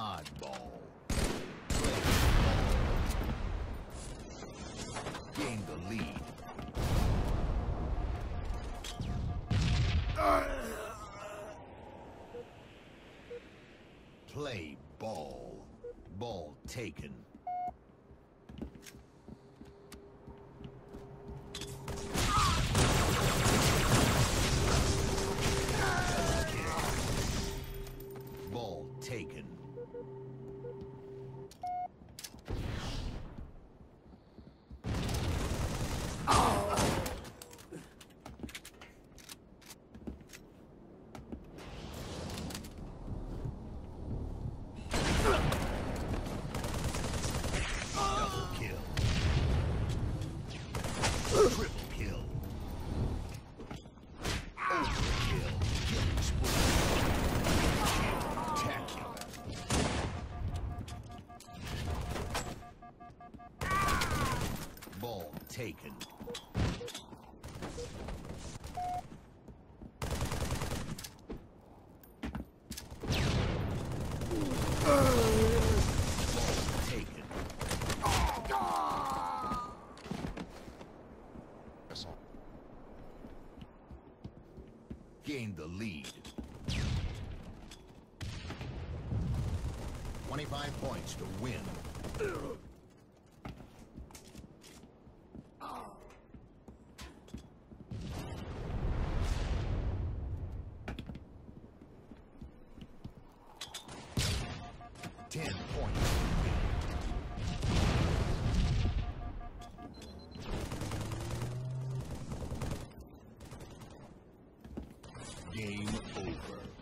Oddball. Gain the lead. Play ball. Ball taken. Ball taken. Taken. Ball taken. Gain the lead. 25 points to win. Game over.